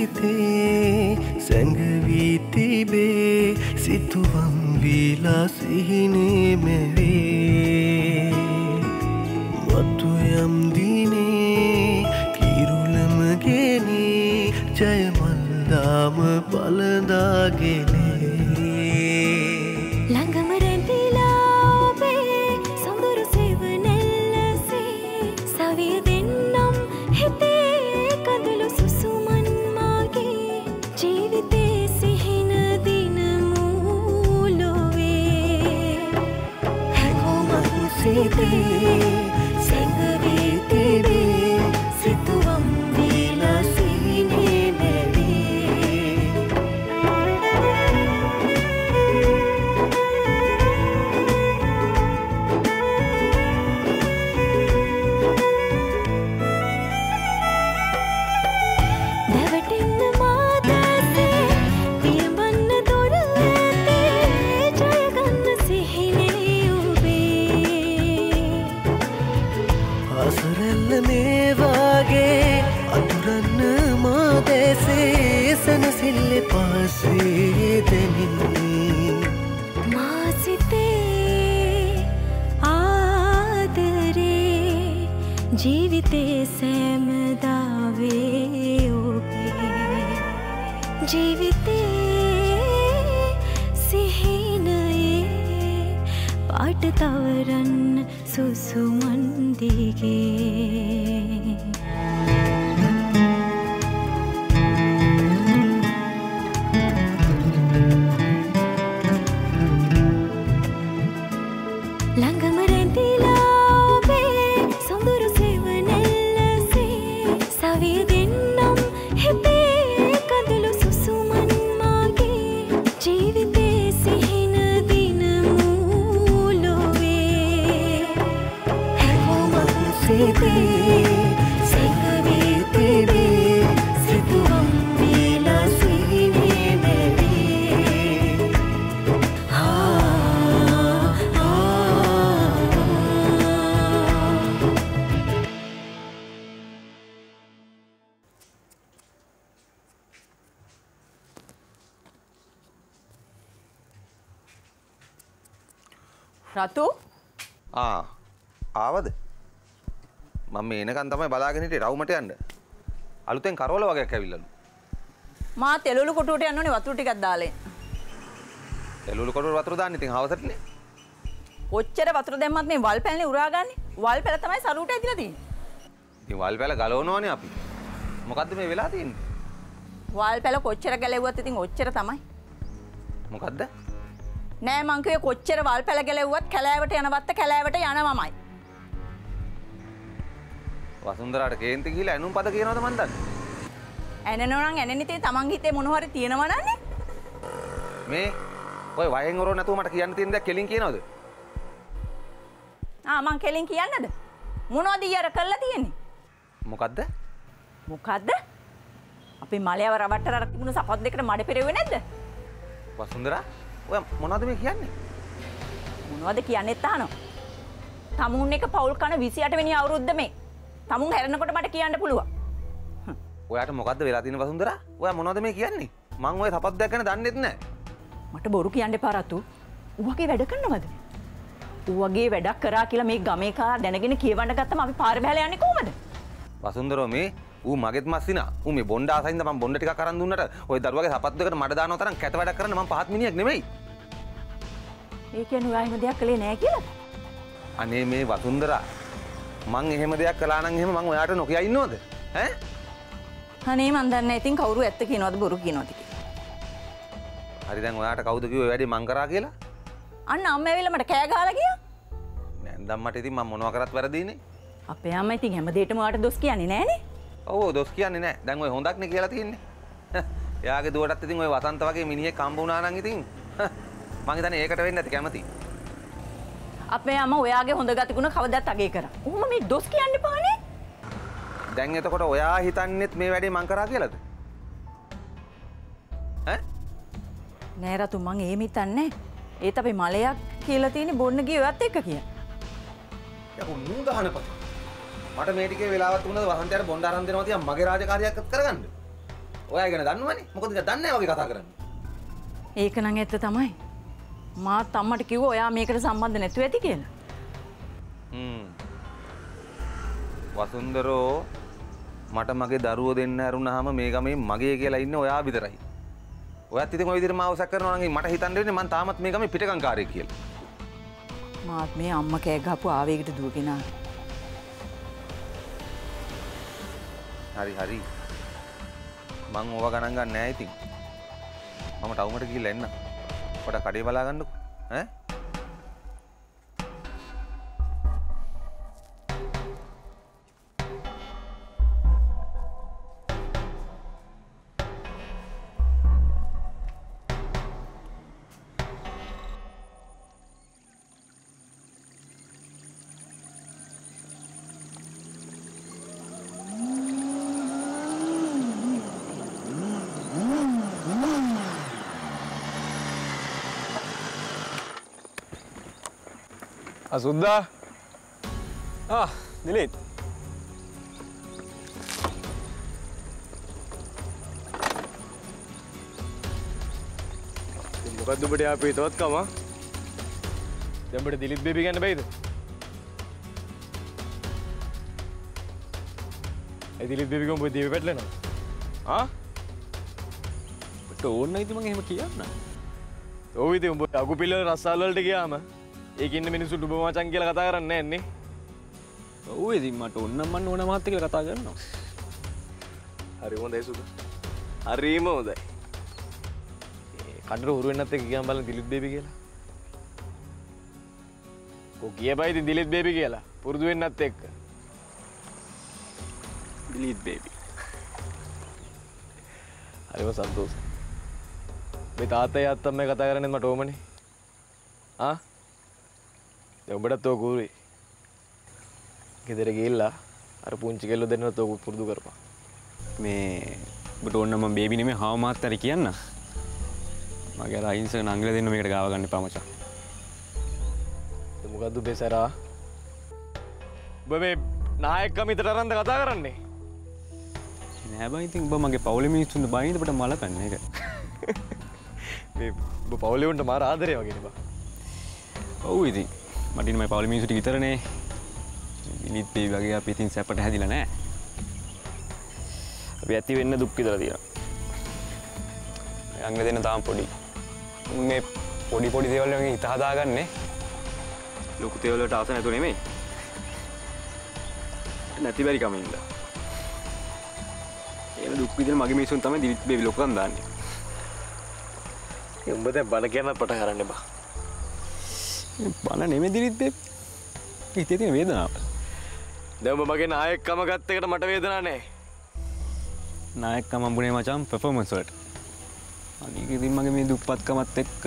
සිතේ සැඟවී තිබේ සිතුවම් වීලා අසරැල්ල මේවාගේ අතුරන්න මාදැසේ සනසිල්ල පාසේ දැනින්නේ මාසිතේ ආදරේ ජීවිතේ සෑමදාවේ ඔබේ. ජීවිතේ සිහිනයේ පාට තවරන්න සුසුමන්දිගේ ළඟම රතු? ආවද? මම එනකන් තමයි බලාගෙන හිටියේ රවුමට යන්න. අලුතෙන් කරවල වගේක් ඇවිල්ලලු. මා තෙලුළු කොටුවට යන්න ඕනේ වතුර ටිකක් දාලා එළුළු කොටුවට වතුර දාන්න ඉතින් හවසටනේ. ඔච්චර වතුර දැම්මත් මේ වල් පැලනේ උරාගන්නේ? වල් පැල තමයි සරුවට ඇදිලා තියෙන්නේ. ඉතින් වල් පැල ගලවනවනේ අපි. මොකද්ද මේ වෙලා තියෙන්නේ? වල් පැල කොච්චර ගැලෙව්වත් ඉතින් ඔච්චර තමයි. මොකද්ද නෑ මං කිව්වේ කොච්චර වල් පැල ගැලෙව්වත් කැලෑවට යනවත්ත කැලෑවට යනවමයි. වසුන්දරාට කේන්ති ගිහිල්ලා ඇනුම් පද කියනවද මන් දන්නේ? ඇනනෝ නම් ඇනෙන ඉතින් තමන් හිතේ මොන හරි තියෙනවා නන්නේ? මේ ඔය වයෙන් ඔරෝ නැතුව මට කියන්න තියෙන දේ කෙලින් කියනවද? ආ මං කෙලින් කියන්නද? මොනවද ඊයර කළා තියෙන්නේ? මොකද්ද? මොකද්ද? අපි මලයව රවට්ට තිබුණු සපත් දෙකට මඩ පෙරෙව්වේ නැද්ද? වසුන්දරා ඔය මොනවද මේ කියන්නේ? මොනවද කියන්නෙත් අහනවා තමුන් එක පවුල් කන 28 වෙනි අවුරුද්ද මේ. තමුන් හැරෙනකොට මට කියන්න පුළුවන්. ඔයාට මොකද්ද වෙලා තියෙන වසුන්දරා? ඔයා මොනවද මේ කියන්නේ? මං ඔය සපත් දැක්කන දන්නෙත් නැහැ මට බොරු කියන්න එපා රතු. ඌවගේ වැඩ කරනවද? ඌවගේ වැඩක් කරා කියලා මේ ගමේ කා දැනගෙන කියවන්න ගත්තම අපි පාර බැලලා යන්නේ කොහමද? වසුන්දරෝ මේ ඌ මගෙත් මස්සිනා ඌ මේ බොණ්ඩ ආසයින්ද මම බොණ්ඩ ටිකක් අරන් දුන්නට. ওই දරුවගේ සපත් දෙකට මඩ දානවා තරම් කැත වැඩක් කරන්න මම පහත් මිනිහෙක් නෙමෙයි ඒ කියන්නේ ඔයා එහෙම දෙයක් කළේ නෑ කියලා? අනේ මේ වසුන්දරා මං එහෙම දෙයක් කළා නම් එහෙම මං ඔයාට නොකිය ඉන්නවද? ඈ? අනේ මන් දන්නේ ඉතින් කවුරු ඇත්ත කියනවද බොරු කියනවද කියලා? හරි දැන් ඔයාට කවුද කිව්වේ වැඩේ මං කරා කියලා? අන්න අම්ම ඇවිල්ලා මට කෑ ගහලා ගියා. නැන්දම් මට ඉතින් මම මොනවා කරත් වැරදීනේ අපේ අම්මා ඉතින් හැම දෙයකම ඔයාට දොස් කියන්නේ නෑනේ ඔව් දොස් කියන්නේ නැහැ දැන් ඔය හොඳක්නේ කියලා තියෙන්නේ. එයාගේ දුවටත් ඉතින් ඔය වසන්ත වගේ මිනිහෙක් හම්බ වුණා නම් ඉතින් මං හිතන්නේ ඒකට වෙන්න ඇති කැමති අපේ අම්මා ඔයාගේ හොඳ ගතිගුණ කවදාත් අගේ කරා. උඹ මේ දොස් කියන්න එපානේ. දැන් එතකොට ඔයා හිතන්නෙත් මේ වැඩේ මං කරා කියලාද ඈ නෑ රතු මං එහෙම හිතන්නේ. ඒත් අපි මලයක් කියලා තියෙන්නේ බොන්න ගිය ඔයත් එක්ක කිය. යකෝ මූ ගහන පත මට මේ ටිකේ වෙලාවක් වුණාද වහන්තයට බොණ්ඩ අරන් දෙනවා තියා මගේ රාජකාරියක් කරගන්න ඔයා ගැන දන්නවනේ මොකද දන්නේ නැහැ වගේ කතා කරන්නේ. ඒක නං ඇත්ත තමයි. මාත් අම්මට කිව්ව ඔයා මේකට සම්බන්ධ නැතුව ඇති කියලා. වසුන්දරෝ මට මගේ දරුවෝ දෙන්න ඇරුණාම මේ ගමේ මගේ කියලා ඉන්නේ ඔයා විතරයි. ඔයත් ඉතින් ඔය විදිහට මාව සැක කරනවා නම් මට හිතන්න වෙන්නේ මං තාමත් මේ ගමේ පිටකංකාරයෙක් කියලා. මාත් මේ අම්ම කෑ ගහපු ආවේගයට දුවගෙන ආවේ. හරි හරි. මං ඕවා ගණන් ගන්න නෑ ඉතින්. මම ටවුමට ගිහිල්ලා එන්න. පොඩක් කඩේ බලා ගන්නකෝ. ඈ? අසුද්දා ආ දිලිත් මොකක්ද ඔබට අපේ තවත්කම දැඹට දිලිත් බේබි ගන්න බයිද? ඇදිලිත් බේබිකම් ඔබ දීව පැටලෙනවා? ඕන්න ඉති මගේ හෙම කියන්න? ඔවිති උඹ අගු පිල්ල රස්සාල්වලට ගයාම ඒකන්න මිනිසු ඩුබ මචන් කියල කතා කරන්න එන්නේ ඔව ඉතින් මට ඔන්නමන්න ඕන මාත්තක කතා කරනවා. හරි හොඳයි සුද හරීම හොදයි කඩර උරුවන්නත් එක කියම් බල දිලිත් බේබි කියලා. කො කිය බයිති දිලිත් බේබි කියලා? පුරුදු වෙන්නත් එක්ක. දිලිත් බේබි. හරිම සන්තෝස මේ තාත්තයි අත්තම් මේ කතා කරනෙත් මට ඕමනේ. ආ ඔබටත් තෝ කූරේ ගෙදර ගිල්ලා අර පුංචි කෙල්ල දෙන්න තෝකු පුරුදු කරපා මේ බට ඔන්නම බේබිනීමේ හවමාත්තර කියන්න. මගේ අයින්ස නංගල දෙන්න මේකට ගාවගන්න පමචා මොකක්දු බෙසරා ඔබ මේ නායක්කමිතට රන්ද කතා කරන්නේ? නෑබයිතින් බ මගේ පවලි මිනිස්සුන්ට බයිනට මල පැන්න එක පවලෙවන්ට මාර ආදරය වගෙන බා. ඔවු ඉතින් මටින්ම පවලි මිනිසුට විතරනේ. විනිත් පේ වගේ අප ඉතින් සැපට හැදිල නෑ අපි ඇති වෙන්න දුක්කිතර තියෙන අංග දෙන්න තාම් පොඩි. මේ පොඩි පොඩි දෙවල්ලගේ හිතහදාගන්නේ ලොකු තෙවලට ආස නැතු නෙමේ නැති බැරිකමින්ද ඒ දුක්විදින මගේ මිසුන් තම දිවිත් බේ ලොකන් දන්නේ. උඹ දැ බල කියන්න පට කරන්න බා බල නෙමෙදිරිත් හිතේ තියෙන වේදනාව. දැම මගේ නායක්කම ගත්තකට මට වේදනා නෑ නායක්ක මම්බුණේ මචම් පෙෆෝමන්ස්වලට අනිකඉතින් මගේ මේ දුප්පත්කමත් එක්ක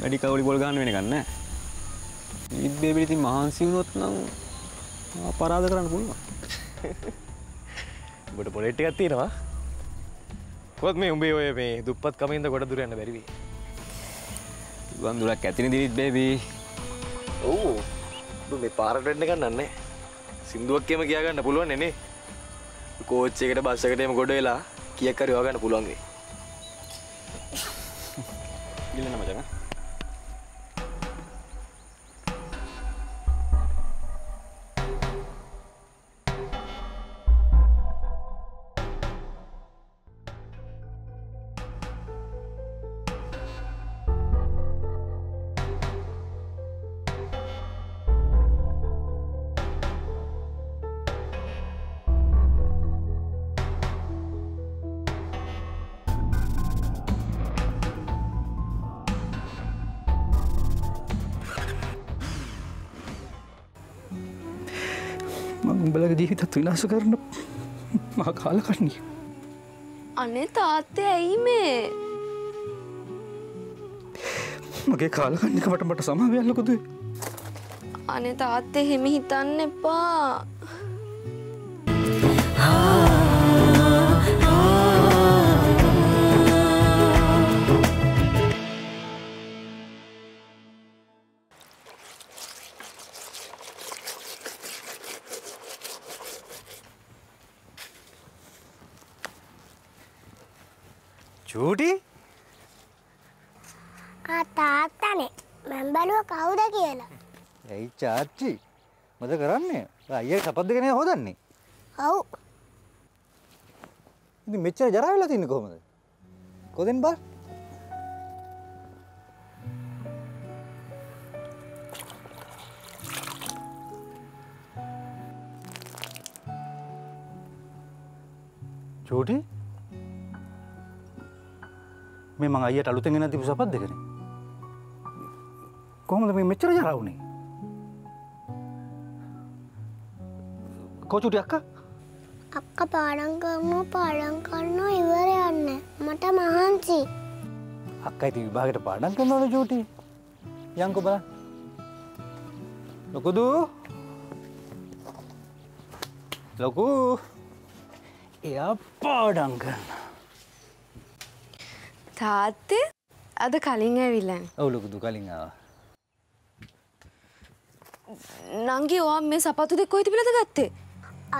වැඩි කවුලි බොල් ගන්න වෙන ගන්න ඉබ්බේබිලිති මහන්සි වුණොත් නම් පරාධ කරන්න පුළුවන්. බට පොලෙට්ටි ඇත්තිනවා කොත් මේ උඹේ ඔය මේ දුප්පත් කමින්ද ගොඩ දුරන්න බැරිවී ගන්දුලක් ඇතින දිරිත් බේබී. ඔවු. මේ පාරටෙන්න්න ගන්නන්නේ සිින්දුවක්කම කියගන්න පුළුවන් එනේ කෝච්චයකට බස්සකටම ගොඩ වෙලා කියකර යෝගන්න පුළුවන්ගේ උඹලගේ ජීවිතත් විනාශ කරන මා කාලකන්නේ අනේ තාත්තේ ඇයි මේ? මගේ කාලකන්නකමට මට සමාවයල්ලකොද අනේ තාත්තේ හෙම හිතන්න එපා තාත්තනේ. මැම් බලුව කවුද කියලා. ඇයි චාච්චි මද කරන්නේ? අය සපත්දගෙන හොදන්නේ. ඔව් ඉති මෙච්චර ජරවෙලා තින්න කොමද කොදෙන් බා? චූටි? මේ මං අයට අලුතෙන් ගෙන තිබු සපත් දෙකන කොහොමද මේ මෙච්චර ජරවුණේ කෝචුටි අක්කා? අක්ක පාඩම් කරනු පාඩම් කරන්න ඉවර යන්න. මට මහන්සි. අක්ක ඇති විභාගට පාඩන් කරනවන චූටි? යංකො බල ලොකුදු. ලොකු. එයා පාඩන් කරන්න තාත්තේ අද කලින් ඇවිල්ලන් ඔවුලොකුදු කලින් ආව නංගේ ඔවා මේ සපත්තු දෙක් කොයිති පිලද ගත්තේ?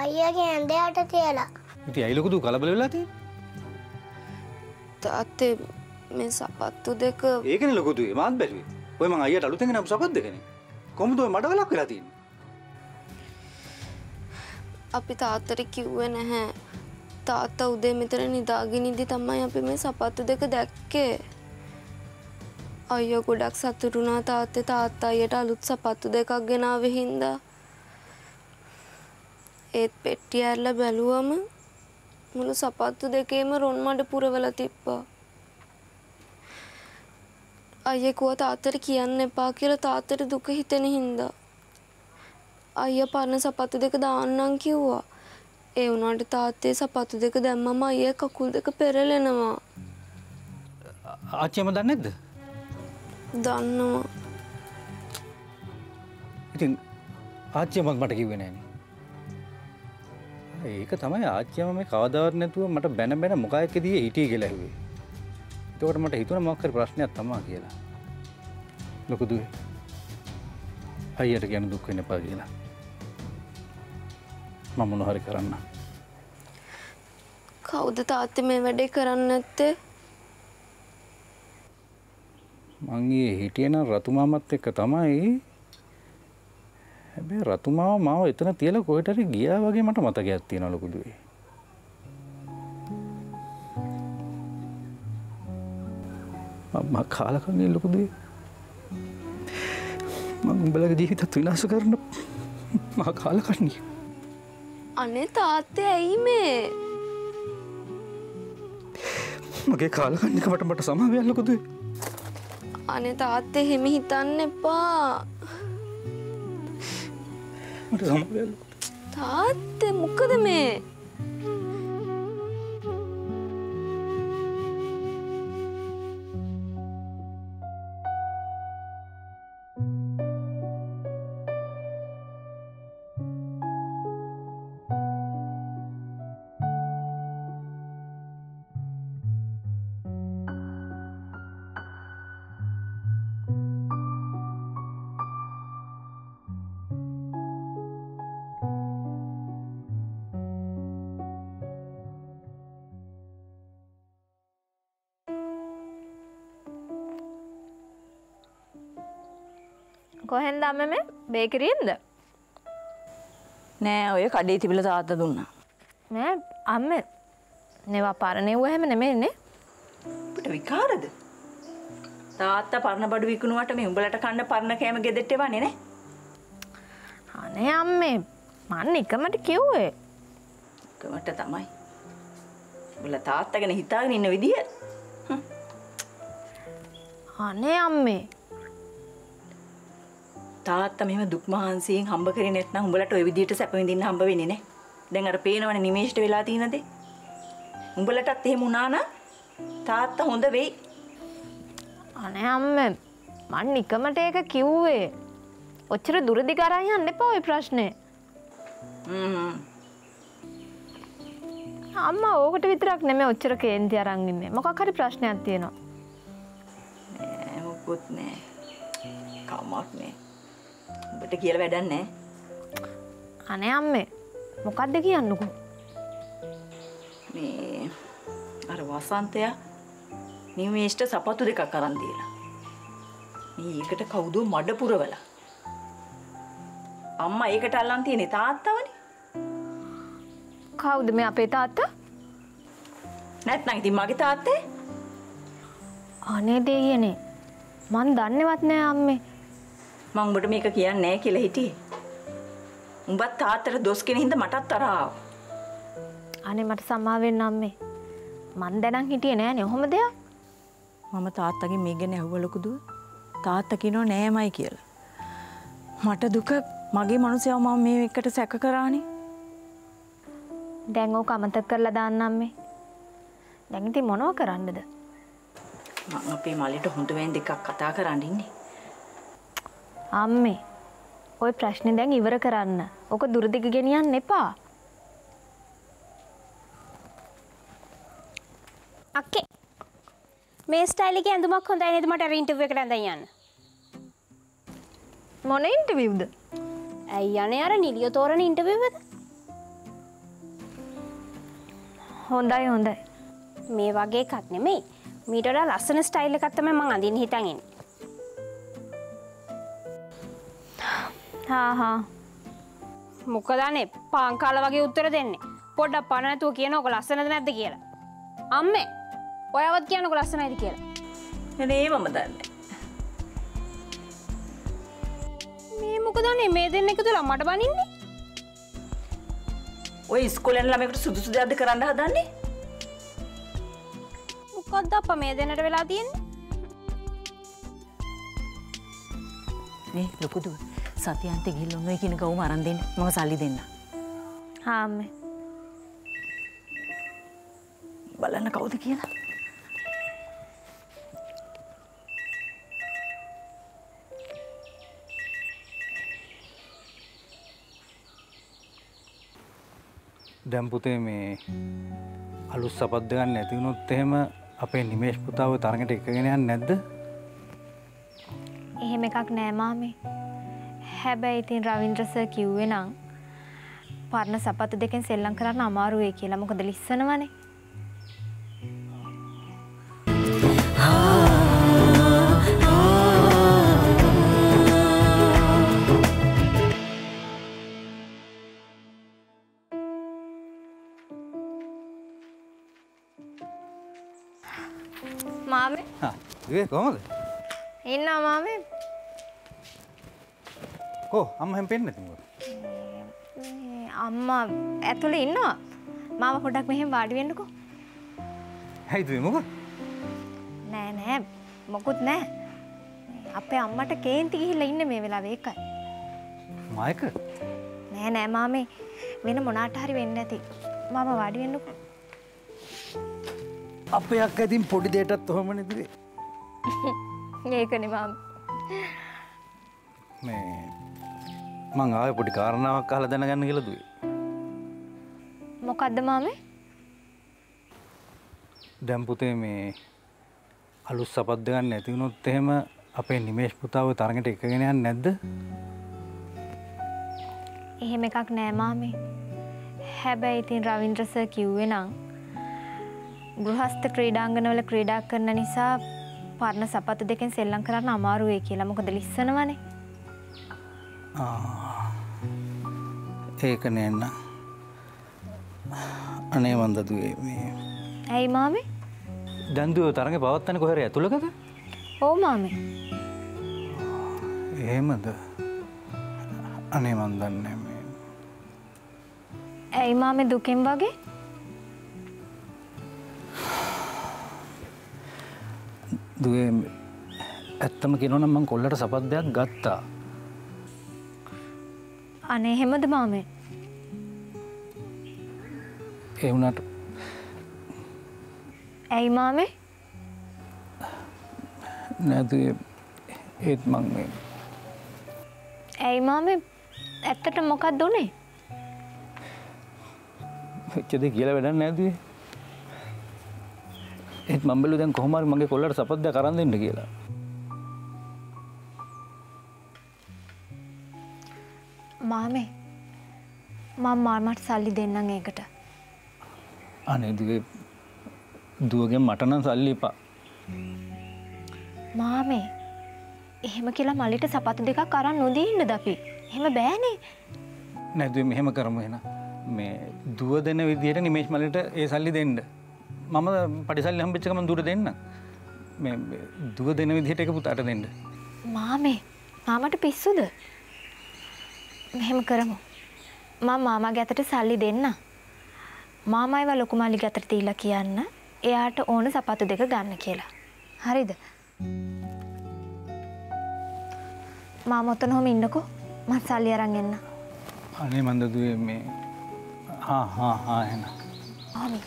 අයියගේ ඇන්ඩයට තියලා. ඉති අයිලොකුදු කලබල වෙලාති තාත්තේ මේ සපත්තු දෙක ඒකන ලොකුතු මාත් බැලුවේ. ඔය මං අයට අලුතෙන් නම් සපත් දෙකන. කොමුතුව මට වෙලක් වෙලා තින් අපි තාත්තට කිව්ව නැහැ. තාත්තා උදේ මෙතන නිදාගෙනනිදි තමයි අපි මේ සපත්තු දෙක දැක්කේ අයිය ගොඩක් සතුරුනා තාත්තේ. තාත්තා අයට අලුත් සපත්තු දෙකක් ගෙනාව හින්දා. ඒත් පෙට්ටි ඇරල බැලුවම මුළු සපත්තු දෙකේම රොන් මඩ පුරවල තිප්පා අයෙකුව තාත්තට කියන්න එපා කියලා තාත්තට දුක හිතෙන හින්දා. අයිය පරණ සපත්තු දෙක දාන්නම් කිව්වා. ඒ වුණාට තාත්තේ සපත්තු දෙක දැම්මම අයිය කකුල් දෙක පෙරලෙනවා. ආච්චයම දන්නෙක්ද දන්නවා. ඉතින් ආච්චයමක් මට කිවෙනෑන ඒක තමයි ආච්‍යම මේ කවදවත් නැතුව මට බැන බැන මොකායකදී හිටිය කෙලැහුවේ තකට මට හිතුන මක්කර ප්‍රශ්නයක් තමා කියලා. ලොකුදුවේ අයියට ගැන දුක්වෙන පා කියලා. මම මොනහරි කරන්න කවුද තාත්තේ මේ වැඩේ කරන්න ඇත්තේ මංගේ හිටියන රතුමාමත් එක්ක තමයි. හැබැ රතුමාව මාව එතන තියල කොයටරි ගියා වගේ මට මතකයක් තියෙන ලොකුදුවේ මම කාලකන්නේ ලොකුදේ මං උඹලගේ ජීවිතත් විනාශ කරන මා කාලකන්නේ අනේ තාත්තේ ඇයි මේ? මගේ කාලකන්නක මට මට සමාවයල්ලකොදේ අනේ තාත්තේ හෙම හිතන්න එපා. මට සමාවයල්ල තාත්තේ මොකද මේ කොහෙන්ද අම්ම මේ? බේකරියෙන්ද? නෑ ඔය කඩේ තිබිල තාත්ත දුන්නා. නෑ අම්ම. නෙවා පරණෙව්ව හැම නෙමෙන්නේ අපට විකාරද? තාත්ත පරණ බඩු විකුණුවට මේ උඹලට කන්න පරණ කෑම ගෙදෙට්ට වන්නේ නේ. අනේ අම්මේ. මන් එකමට කිව්වේ. කමට තමයි. උඹල තාත්ත ගැන හිතාගෙන ඉන්න විදිහ අනේ අම්මේ තාත්තා මෙහෙම දුක් මහන්සියෙන් හම්බ කරේ නැත්නම් උඹලට ওই විදිහට සැප විඳින්න හම්බ වෙන්නේ නේ. දැන් අර පේනවනේ නිමේෂ්ට වෙලා තියෙන දේ. උඹලටත් එහෙම වුණා නම් තාත්තා හොඳ වෙයි. අනේ අම්මේ මන් නිකමට ඒක කිව්වේ ඔච්චර දුරදි කරා යන්න එපා ওই ප්‍රශ්නේ හ්ම්. අම්මා ඕකට විතරක් නෙමෙයි ඔච්චර කේන්ති අරන් ඉන්නේ මොකක් හරි ප්‍රශ්නයක් තියෙනවා නෑ මොකුත් නෑ. කමක් නෑ. උඹට කියලා වැඩක් නෑ. අනේ අම්මේ මොකක්ද කියන්නකෝ මේ අර වසන්තයා නිමේෂ්ට සපත්තු දෙකක් අරන් දීලා. මේ ඒකට කවුද මඩ පුරවලා. අම්මා ඒකට අල්ලන් තියෙන්නේ තාත්තවනේ. කවුද මේ අපේ තාත්තා? නැත්නම් ඉතින් මගේ තාත්තේ අනේ දෙයියනේ. මන් දන්නේවත් නෑ අම්මේ. මම උඹට මේක කියන්නේ නැහැ කියලා හිටියේ. උඹත් තාත්තට දොස් කියන හින්දා මටත් තරහ ආවා. අනේ මට සමා වෙන්න අම්මේ. මන් දැනන් හිටියේ නෑනේ ඔහොම දෙයක්. මම තාත්තගෙන් මේ ගැන ඇහුවලකුද තාත්තා කියනවා නෑමයි කියලා. මට දුක මගේ මනුස්සයව මම මේ එකට සැක කරානේ. දැන් ඕක අමතක කරලා දාන්න අම්මේ. දැන් ඉතින් මොනව කරන්නද? මම අපේ මලට හොඳ වෙන දෙකක් කතා කරන්න ඉන්නේ. අම්මේ. ওই ප්‍රශ්නේ දැන් ඉවර කරන්න. ඕක දුරදිග ගෙනියන්න එපා. අක්කේ මේ ස්ටයිල් එකේ ඇඳුමක් හොඳයි නේද මට අර ඉන්ටර්විව් එකට ඇඳන් යන්න. මොන ඉන්ටර්විව්ද? ඇයි යන්නේ අර නිලිය තෝරන ඉන්ටර්විව් එක? හොඳයි හොඳයි. මේ වගේ එකක් නෙමෙයි. මීට වඩා ලස්සන ස්ටයිල් එකක් තමයි මං අඳින්න හිතන් ඉන්නේ. හා හා. මොකද අනේ පාංකාල වගේ උත්තර දෙන්නේ. පොඩ්ඩක් පණ නැතුව කියනකො ලස්සනද නැද්ද කියලා. අම්මේ ඔයවත් කියනකො ලස්සනයිද කියලා. එනේ මම දන්නේ. මේ මොකදනේ මේ දෙන්න එකතුලා මට බනින්නේ? ඔය ඉස්කෝලේ යන ළමයෙකුට සුදුසු දෙයක්ද කරන්න හදන්නේ? මොකක්ද අප්පා මේ දෙන්නට වෙලා තියෙන්නේ? මේ ලොකු දුව සතියන්තේ ගිහින් ඔන්න ඔය කියන ගවුම අරන් දෙන්න. මම සල්ලි දෙන්න. හා අම්මේ. බලන්න කවුද කියලා. දැන් පුතේ මේ අලුත් සපත් දෙකක් නැති වුණොත් එහෙම අපේ නිමේෂ් පුතාව තරඟට එකගෙන යන්නේ නැද්ද? එහෙම එකක් නෑ මාමේ. හැබැයි ඉතින් රවින්ද්‍ර සර් කිව්වේ නම් පරණ සපත්තු දෙකෙන් සෙල්ලම් කරන්න අමාරු වෙයි කියලා. මොකද ලිස්සනවනේ. මාමේ හා දුවේ කොහමද? ඉන්නවා මාමේ. කෝ අම්ම හැම පෙන්නේ? මේ අම්මා ඇතුලේ ඉන්නවා. මාව පොඩ්ඩක් මෙහෙම වාඩි වෙන්නකෝ. ඇයි දුවේ මොකද? නෑ නෑ මොකුත් නෑ. අපේ අම්මට කේන්ති ගිහිල්ලා ඉන්නේ මේ වෙලාවේ ඒකයි. මායක නෑ නෑ මාමේ වෙන මොනාට හරි වෙන්නේ නැති. මම වාඩි වෙන්නකෝ. අපේ අක්කා ඉතින් පොඩි දෙයටත් ඔහොමනේ දුවේ. ඒකනේ මාම. මේ මං ආවේ පොඩි කාරණාවක් අහලා දැනගන්න කියලා දුවේ. මොකද්ද මාමේ? දැන් පුතේ මේ අලුත් සපත් දෙකක් නැති වුණොත් එහෙම අපේ නිමේෂ් පුතාව තරඟට එකගෙන යන්නේ නැද්ද? එහෙම එකක් නෑ මාමේ. හැබැයි ඉතින් රවින්ද්‍ර සර් කිව්වේ නම් ගෘහස්ත ක්‍රීඩාංගනවල ක්‍රීඩා කරන නිසා පරණ සපත්තු දෙකෙන් සෙල්ලම් කරන්න අමාරු වෙයි කියලා. මොකද ලිස්සනවනේ. ආ. ඒක නේන්න. අනේ දුවේ මේ ඇයි මාමේ? දැන් දුවේ තරඟේ පවත්තන්නේ කොහෙර ඇතුළකද? ඔව් මාමේ. එහෙමද? අනේ මන් දන්නේ මේ ඇයි මාමේ දුකෙන් වගේ? දුවේ ඇත්තම කියනවනම් මං කොල්ලට සපත් දෙයක් ගත්තා. අනේ එහෙමද මාමේ? ඒ වුණාට ඇයි මාමේ? නැදුවේ ඒත් මං මේ ඇයි මාමේ? ඇත්තට මොකක්ද උනේ? වෙච්ච දේ කියලා වැඩක් දුවේ. ඒත් මම බැලුවා දැන් කොහොම හරි මගේ කොල්ලට සපත් දෙයක් අරන් දෙන්න කියලා. මාමේ. මම මාමට සල්ලි දෙන්නම් ඒකට. අනේ දුවේ දුවගෙන් මට නම් සල්ලි එපා. මාමේ එහෙම කියලා මලිට සපත්තු දෙකක් අරන් නොදීන්න දපි. එහෙම බෑනේ. නැදුව මෙහෙම කරමු එෙන මේ දුව දෙන විදියට නිමේශ් මලට ඒ සල්ලි දෙන්න මම පටිසල්ලි හම්පිච්චකම දුර දෙන්න මේ දුව දෙන විදිහට එක පුතාට දෙන්න මාමේ මාමට පිස්සුද? මෙහෙම කරමු. මම මාමාගේ අතට සල්ලි දෙන්න. මාමයිව ලොකු මල්ලිගේ අතට දීලා කියන්න එයාට ඕන සපත්තු දෙක ගන්න කියලා. හරිද? මාම ඔතන ඔහම ඉන්නකෝ. මං සල්ලි අරන් එන්න. අනේ මන්දදුවේ මේ හා හා හා එන ආමි.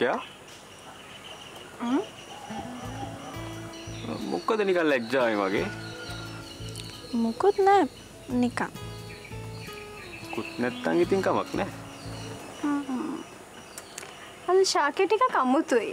ශාක්‍යයා මොක්කද නිකල් ලැජ්ජායි වගේ මුකුත් නෑ. නිකං කුත් නැත්තං ඉතින් කමක් නෑ. අද ශාකය ටික කම්මුතුයි